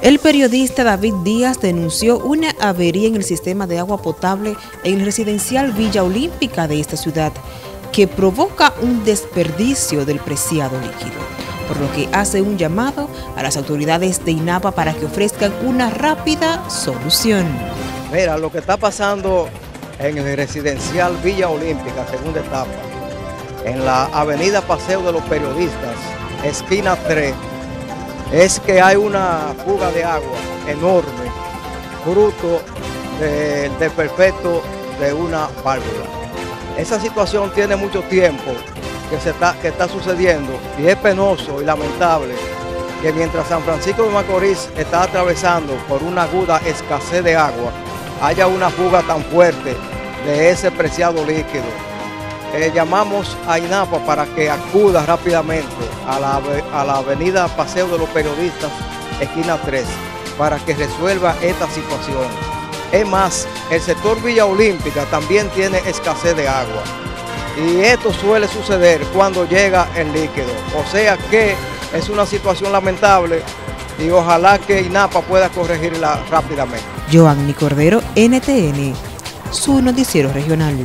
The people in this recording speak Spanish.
El periodista David Díaz denunció una avería en el sistema de agua potable en el residencial Villa Olímpica de esta ciudad que provoca un desperdicio del preciado líquido, por lo que hace un llamado a las autoridades de INAPA para que ofrezcan una rápida solución. Mira, lo que está pasando en el residencial Villa Olímpica, segunda etapa, en la avenida Paseo de los Periodistas, esquina 3, es que hay una fuga de agua enorme, fruto del perfecto de una válvula. Esa situación tiene mucho tiempo que, se está, que está sucediendo y es penoso y lamentable que mientras San Francisco de Macorís está atravesando por una aguda escasez de agua, haya una fuga tan fuerte de ese preciado líquido. Eh, llamamos a INAPA para que acuda rápidamente a la, a la avenida Paseo de los Periodistas, esquina 3, para que resuelva esta situación. Es más, el sector Villa Olímpica también tiene escasez de agua. Y esto suele suceder cuando llega el líquido. O sea que es una situación lamentable y ojalá que INAPA pueda corregirla rápidamente. Joanny Cordero, NTN, su noticiero regional.